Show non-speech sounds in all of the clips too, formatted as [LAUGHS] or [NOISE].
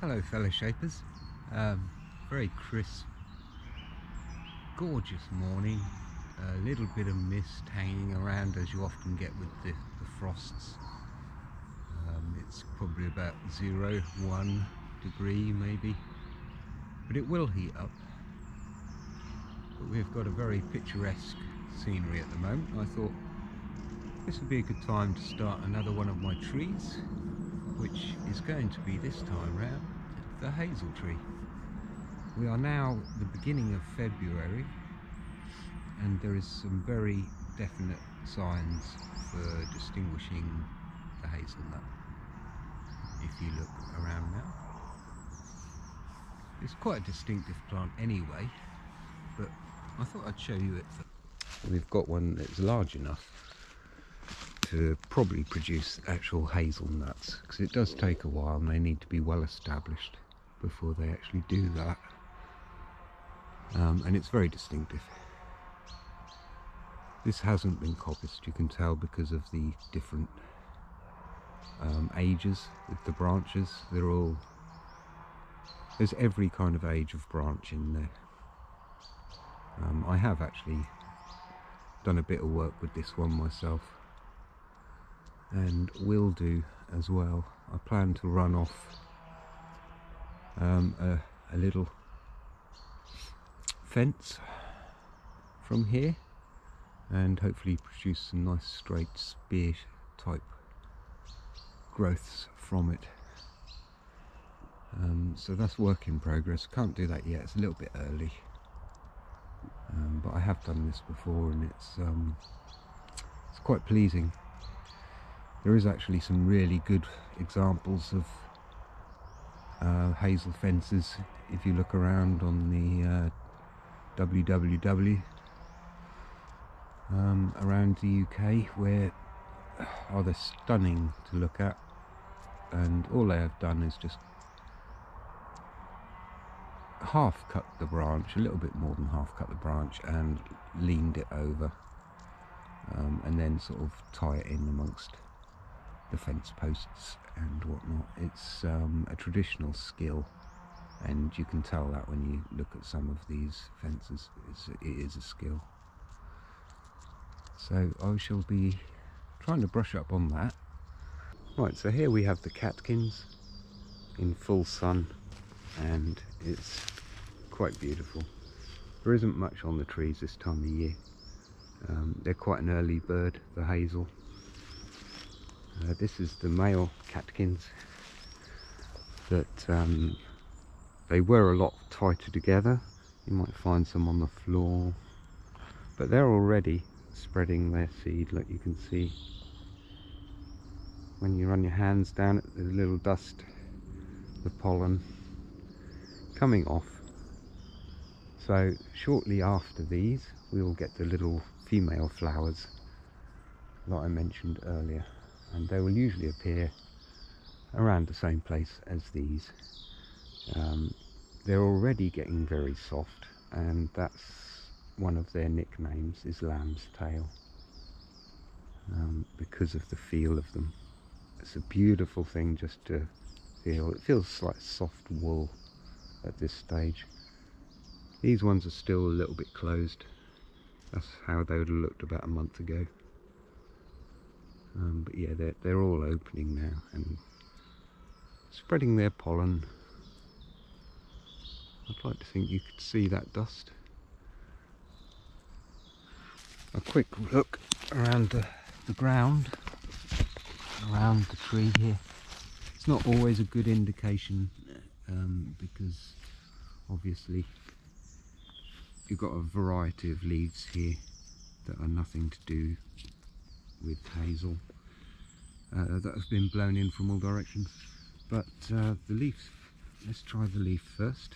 Hello fellow shapers, um, very crisp, gorgeous morning, a little bit of mist hanging around as you often get with the, the frosts. Um, it's probably about zero, one degree maybe, but it will heat up. But we've got a very picturesque scenery at the moment. I thought this would be a good time to start another one of my trees which is going to be this time round the hazel tree. We are now the beginning of February and there is some very definite signs for distinguishing the hazelnut if you look around now. It's quite a distinctive plant anyway but I thought I'd show you it. We've got one that's large enough to probably produce actual hazelnuts because it does take a while and they need to be well established before they actually do that. Um, and it's very distinctive. This hasn't been coppiced you can tell because of the different um, ages with the branches. They're all there's every kind of age of branch in there. Um, I have actually done a bit of work with this one myself. And will do as well. I plan to run off um, a, a little fence from here and hopefully produce some nice straight spear type growths from it. Um, so that's work in progress. Can't do that yet. It's a little bit early, um, but I have done this before, and it's um, it's quite pleasing there is actually some really good examples of uh, hazel fences if you look around on the uh, www um, around the UK where oh they're stunning to look at. And all they have done is just half cut the branch a little bit more than half cut the branch and leaned it over um, and then sort of tie it in amongst the fence posts and whatnot. It's um, a traditional skill and you can tell that when you look at some of these fences, it's, it is a skill. So I shall be trying to brush up on that. Right, so here we have the catkins in full sun and it's quite beautiful. There isn't much on the trees this time of year. Um, they're quite an early bird, the hazel, uh, this is the male catkins that um, they were a lot tighter together. You might find some on the floor, but they're already spreading their seed like you can see. When you run your hands down there's a little dust, the pollen coming off. So shortly after these, we will get the little female flowers that I mentioned earlier and they will usually appear around the same place as these. Um, they're already getting very soft and that's one of their nicknames is lamb's tail um, because of the feel of them. It's a beautiful thing just to feel. It feels like soft wool at this stage. These ones are still a little bit closed. That's how they would have looked about a month ago. Um, but yeah, they're, they're all opening now and spreading their pollen. I'd like to think you could see that dust. A quick look around the, the ground, around the tree here. It's not always a good indication um, because obviously you've got a variety of leaves here that are nothing to do with hazel uh, that have been blown in from all directions. But uh, the leaf, let's try the leaf first.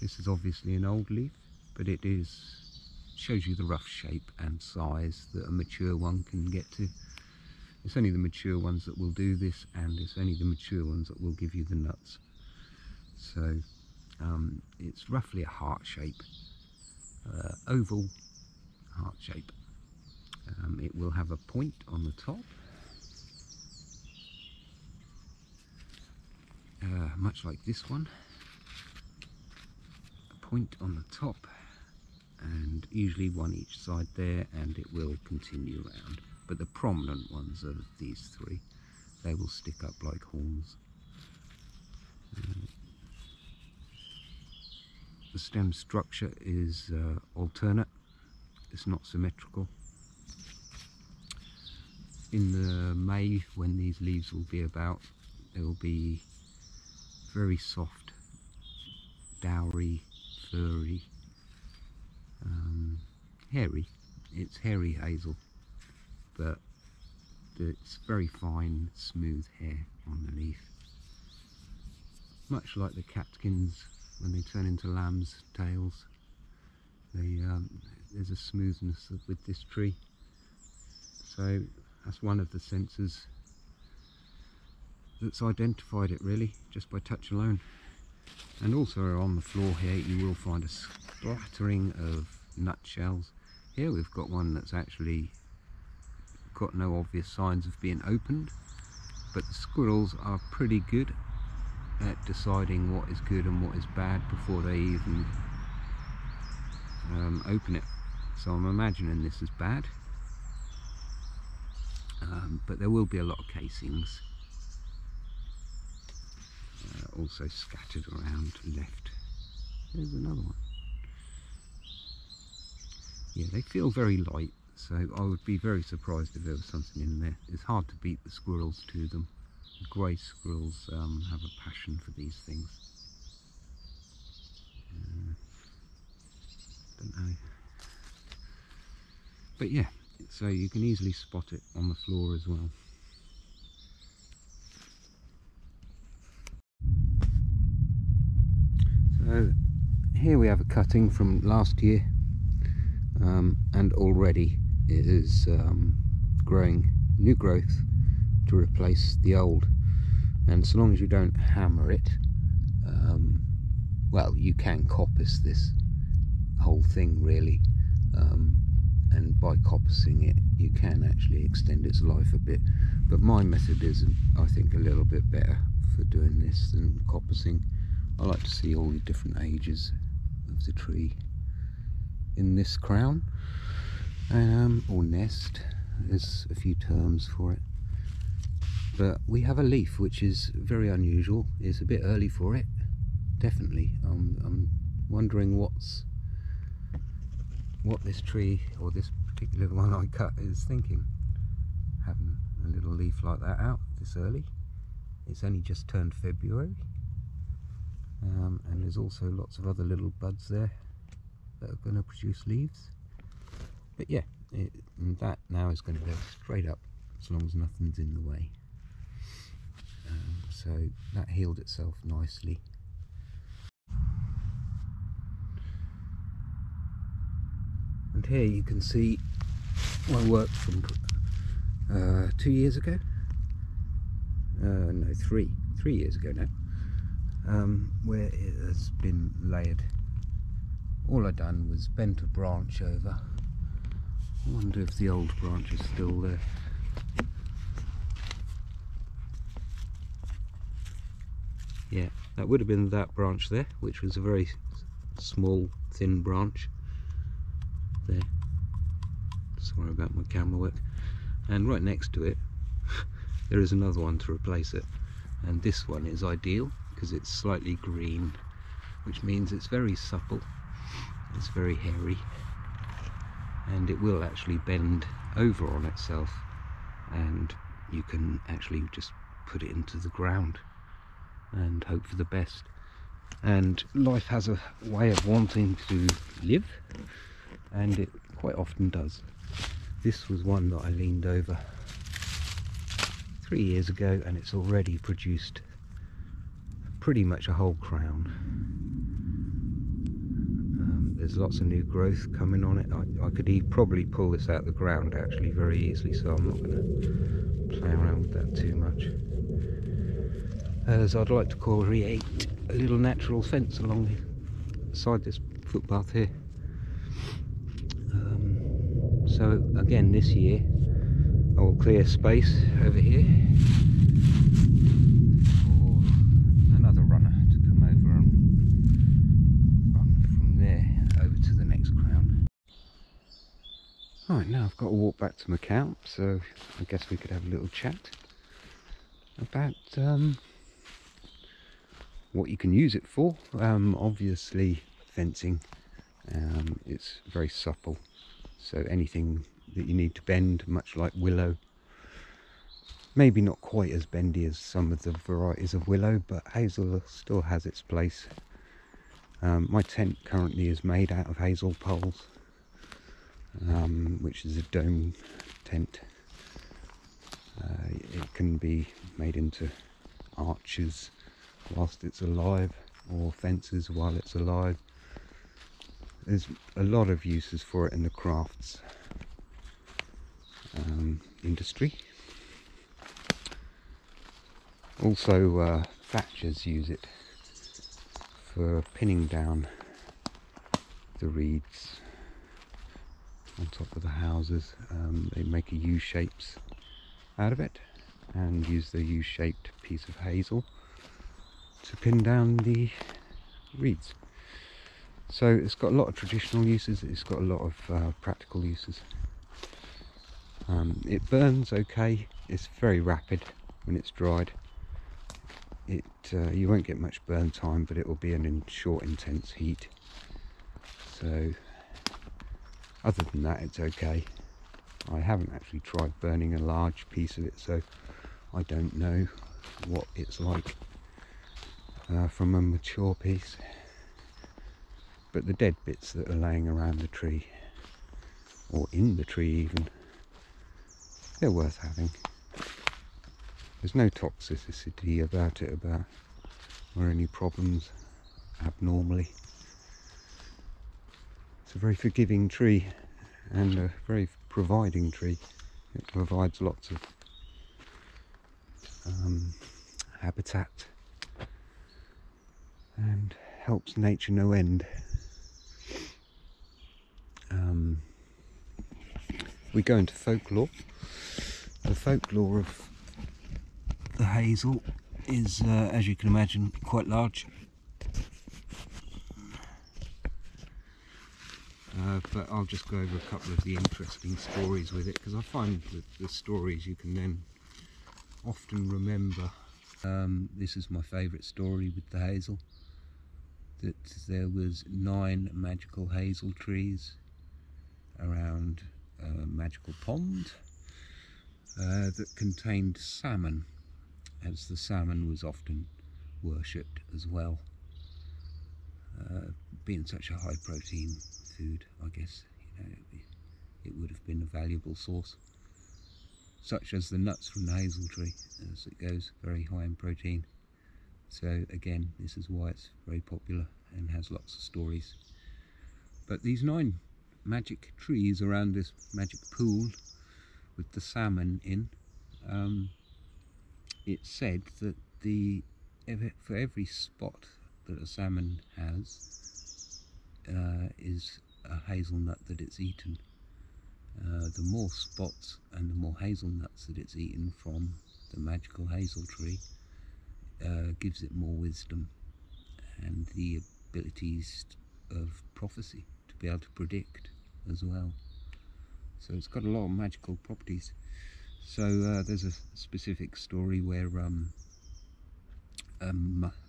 This is obviously an old leaf, but it is shows you the rough shape and size that a mature one can get to. It's only the mature ones that will do this, and it's only the mature ones that will give you the nuts. So um, it's roughly a heart shape, uh, oval heart shape. Um, it will have a point on the top uh, much like this one. A point on the top and usually one each side there and it will continue around. But the prominent ones are these three. They will stick up like horns. Uh, the stem structure is uh, alternate, it's not symmetrical. In the May when these leaves will be about, they will be very soft, dowry, furry, um, hairy. It's hairy hazel, but it's very fine, smooth hair on the leaf. Much like the catkins when they turn into lamb's tails. They, um, there's a smoothness with this tree. So that's one of the sensors that's identified it really, just by touch alone. And also on the floor here you will find a splattering of nutshells. Here we've got one that's actually got no obvious signs of being opened, but the squirrels are pretty good at deciding what is good and what is bad before they even um, open it. So I'm imagining this is bad. Um, but there will be a lot of casings uh, also scattered around left. There's another one. Yeah, they feel very light, so I would be very surprised if there was something in there. It's hard to beat the squirrels to them grey squirrels um, have a passion for these things. Uh, don't know. But yeah, so you can easily spot it on the floor as well. So here we have a cutting from last year. Um, and already it is um, growing new growth to replace the old. And so long as you don't hammer it um, well you can coppice this whole thing really. Um, and by coppicing it you can actually extend its life a bit. But my method is I think a little bit better for doing this than coppicing I like to see all the different ages of the tree in this crown um, or nest. There's a few terms for it. But we have a leaf which is very unusual. It's a bit early for it definitely. Um, I'm wondering what's what this tree or this particular one I cut is thinking. Having a little leaf like that out this early. It's only just turned February. Um, and there's also lots of other little buds there that are going to produce leaves. But yeah it, that now is going to go straight up as long as nothing's in the way. Um, so that healed itself nicely and here you can see my work from uh, two years ago? Uh, no three three years ago now. Um, where it has been layered. All I done was bent a branch over. I wonder if the old branch is still there. Yeah that would have been that branch there which was a very small thin branch there. Sorry about my camera work. And right next to it [LAUGHS] there is another one to replace it. And this one is ideal because it's slightly green which means it's very supple. It's very hairy. And it will actually bend over on itself. And you can actually just put it into the ground and hope for the best. And life has a way of wanting to live, and it quite often does. This was one that I leaned over three years ago, and it's already produced pretty much a whole crown. Um, there's lots of new growth coming on it. I, I could e probably pull this out of the ground actually very easily, so I'm not going to play around with that too much as I'd like to call create a little natural fence along the side this footpath here. So again this year I will clear space over here for another runner to come over and run from there over to the next crown. Right now I've got to walk back to my camp so I guess we could have a little chat about um, what you can use it for. Um, obviously fencing, um, it's very supple so anything that you need to bend, much like willow, maybe not quite as bendy as some of the varieties of willow, but hazel still has its place. Um, my tent currently is made out of hazel poles um, which is a dome tent. Uh, it can be made into arches whilst it's alive or fences while it's alive. There's a lot of uses for it in the crafts um, industry. Also, uh, thatchers use it for pinning down the reeds on top of the houses. Um, they make a U shapes out of it and use the U-shaped piece of hazel to pin down the reeds. So it's got a lot of traditional uses, it's got a lot of uh, practical uses. Um, it burns okay, it's very rapid when it's dried. It uh, You won't get much burn time, but it will be an in short intense heat. So other than that it's okay I haven't actually tried burning a large piece of it so I don't know what it's like uh, from a mature piece but the dead bits that are laying around the tree or in the tree even they're worth having there's no toxicity about it about or any problems abnormally it's a very forgiving tree and a very providing tree. It provides lots of um, habitat and helps nature no end. Um, we go into folklore. The folklore of the hazel is, uh, as you can imagine, quite large. Uh, but I'll just go over a couple of the interesting stories with it because I find that the stories you can then often remember. Um, this is my favourite story with the hazel that there was nine magical hazel trees around a magical pond uh, that contained salmon as the salmon was often worshipped as well uh, being such a high protein food, I guess, you know, it, would have been a valuable source. Such as the nuts from the hazel tree, as it goes, very high in protein. So again, this is why it's very popular and has lots of stories. But these nine magic trees around this magic pool with the salmon in, um, it's said that the for every spot that a salmon has uh, is a hazelnut that it's eaten. Uh, the more spots and the more hazelnuts that it's eaten from the magical hazel tree uh, gives it more wisdom and the abilities of prophecy to be able to predict as well. So it's got a lot of magical properties. So uh, there's a specific story where um,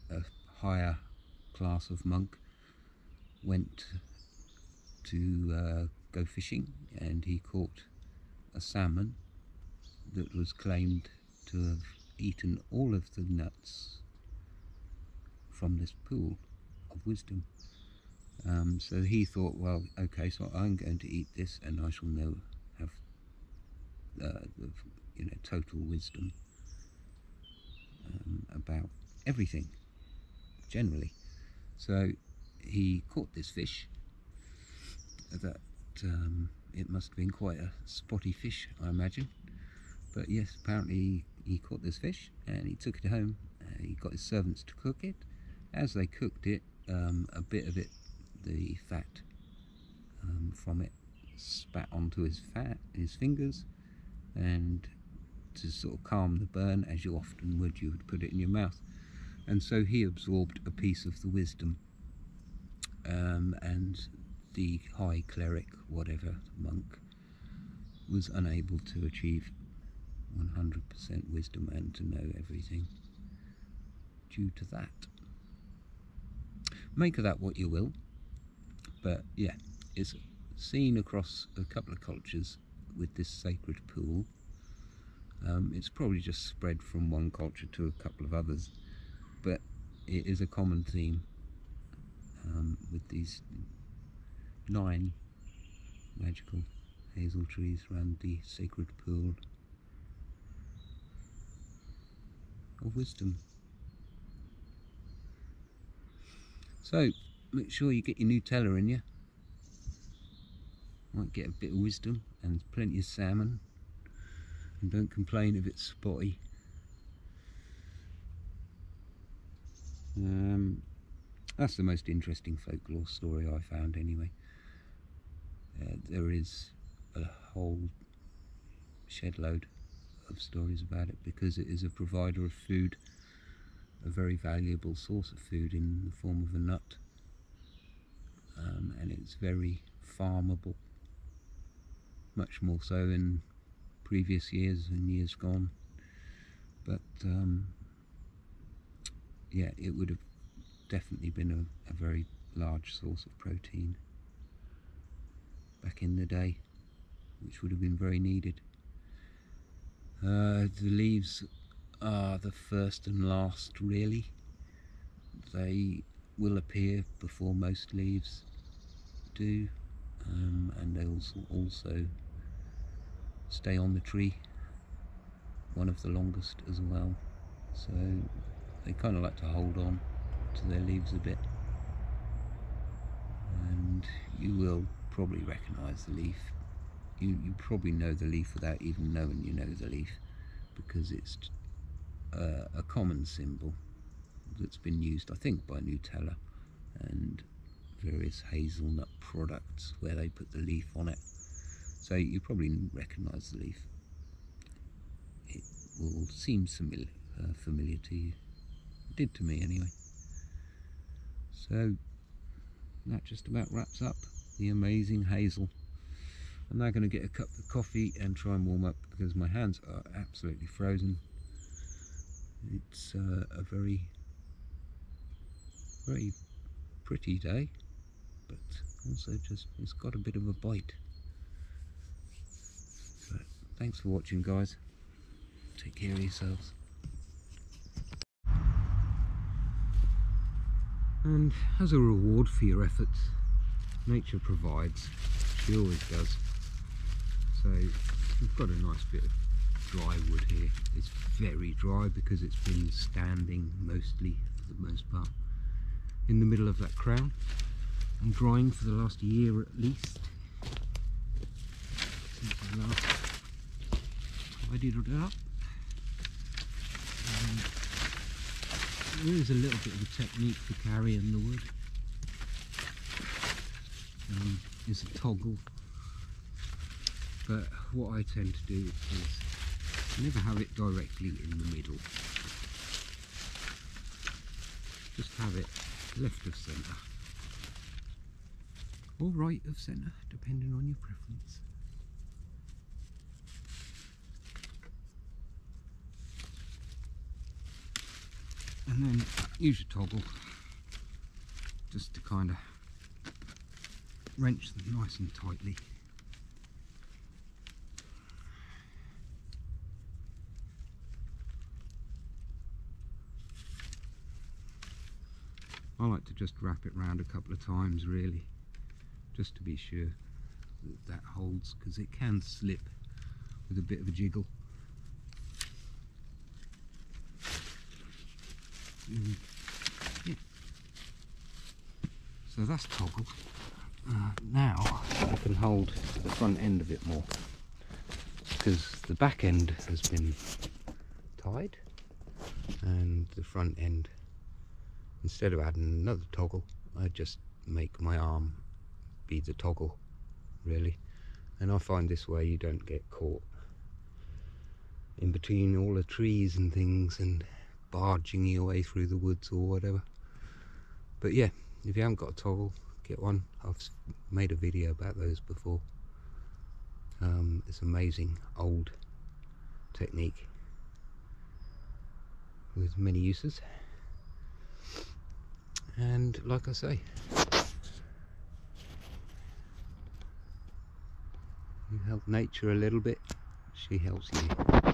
a higher class of monk went to uh, go fishing and he caught a salmon that was claimed to have eaten all of the nuts from this pool of wisdom. Um, so he thought, well, okay, so I'm going to eat this and I shall know, have uh, the, you know, total wisdom um, about everything, generally. So he caught this fish that um, it must have been quite a spotty fish I imagine. But yes apparently he, caught this fish and he took it home. Uh, he got his servants to cook it. As they cooked it um, a bit of it the fat um, from it spat onto his fat his fingers and to sort of calm the burn as you often would you would put it in your mouth and so he absorbed a piece of the wisdom um, and the high cleric whatever monk was unable to achieve 100% wisdom and to know everything due to that. Make of that what you will, but yeah, it's seen across a couple of cultures with this sacred pool. Um, it's probably just spread from one culture to a couple of others, but it is a common theme um, with these nine magical hazel trees around the sacred pool of wisdom. So make sure you get your Nutella in you. Might get a bit of wisdom and plenty of salmon. And don't complain if it's spotty. Um, that's the most interesting folklore story I found anyway. Uh, there is a whole shed load of stories about it because it is a provider of food, a very valuable source of food in the form of a nut. Um, and it's very farmable, much more so in previous years and years gone. But um, yeah, it would have definitely been a, a very large source of protein back in the day, which would have been very needed. Uh, the leaves are the first and last really. They will appear before most leaves do um, and they also, also stay on the tree one of the longest as well. So they kind of like to hold on to their leaves a bit. And you will probably recognize the leaf. You, you probably know the leaf without even knowing you know the leaf because it's uh, a common symbol that's been used I think by Nutella and various hazelnut products where they put the leaf on it. So you probably recognize the leaf. It will seem familiar, uh, familiar to you. It did to me anyway. So that just about wraps up the amazing hazel. I'm now going to get a cup of coffee and try and warm up because my hands are absolutely frozen. It's uh, a very, very pretty day, but also just it's got a bit of a bite. But thanks for watching guys. Take care of yourselves. And as a reward for your efforts, nature provides. She always does. So we've got a nice bit of dry wood here. It's very dry because it's been standing mostly for the most part in the middle of that crown and drying for the last year at least since I last tidied it up. Um, there is a little bit of a technique for carrying the wood. Um, a toggle but what I tend to do is never have it directly in the middle just have it left of centre. Or right of centre depending on your preference. And then use your toggle just to kind of wrench them nice and tightly I like to just wrap it round a couple of times really just to be sure that that holds because it can slip with a bit of a jiggle mm. yeah. so that's toggle uh, now I can hold the front end of it more because the back end has been tied and the front end instead of adding another toggle I just make my arm be the toggle really. And I find this way you don't get caught in between all the trees and things and barging your way through the woods or whatever. But yeah if you haven't got a toggle get one. I've made a video about those before. Um, it's amazing old technique with many uses. And like I say, you help nature a little bit, she helps you.